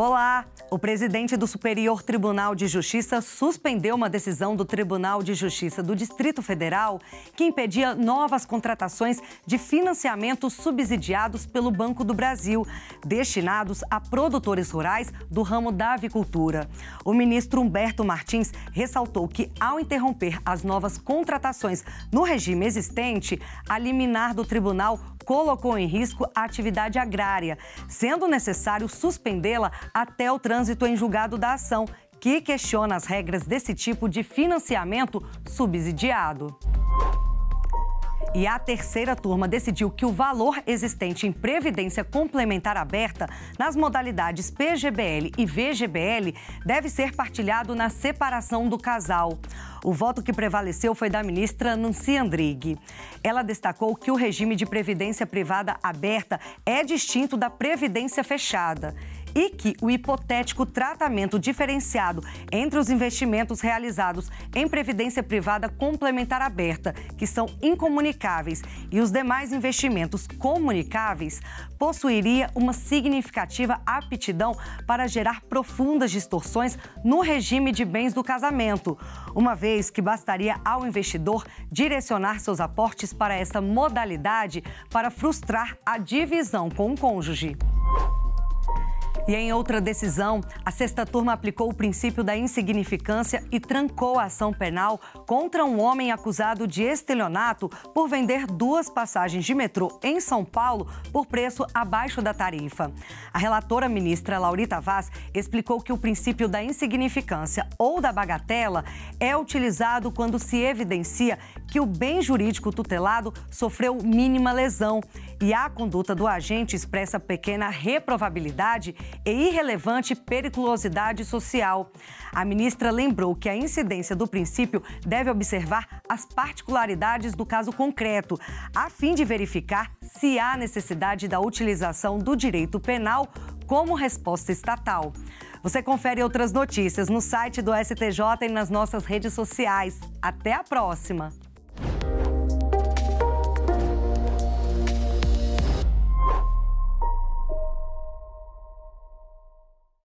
Olá! O presidente do Superior Tribunal de Justiça suspendeu uma decisão do Tribunal de Justiça do Distrito Federal que impedia novas contratações de financiamentos subsidiados pelo Banco do Brasil, destinados a produtores rurais do ramo da avicultura. O ministro Humberto Martins ressaltou que, ao interromper as novas contratações no regime existente, a liminar do tribunal colocou em risco a atividade agrária, sendo necessário suspendê-la até o trânsito em julgado da ação, que questiona as regras desse tipo de financiamento subsidiado. E a terceira turma decidiu que o valor existente em previdência complementar aberta nas modalidades PGBL e VGBL deve ser partilhado na separação do casal. O voto que prevaleceu foi da ministra Nancy Andrighi. Ela destacou que o regime de previdência privada aberta é distinto da previdência fechada e que o hipotético tratamento diferenciado entre os investimentos realizados em previdência privada complementar aberta, que são incomunicáveis, e os demais investimentos comunicáveis, possuiria uma significativa aptidão para gerar profundas distorções no regime de bens do casamento, uma vez que bastaria ao investidor direcionar seus aportes para essa modalidade para frustrar a divisão com o cônjuge. E em outra decisão, a sexta turma aplicou o princípio da insignificância e trancou a ação penal contra um homem acusado de estelionato por vender duas passagens de metrô em São Paulo por preço abaixo da tarifa. A relatora ministra Laurita Vaz explicou que o princípio da insignificância ou da bagatela é utilizado quando se evidencia que o bem jurídico tutelado sofreu mínima lesão e a conduta do agente expressa pequena reprovabilidade e irrelevante periculosidade social. A ministra lembrou que a incidência do princípio deve observar as particularidades do caso concreto, a fim de verificar se há necessidade da utilização do direito penal como resposta estatal. Você confere outras notícias no site do STJ e nas nossas redes sociais. Até a próxima!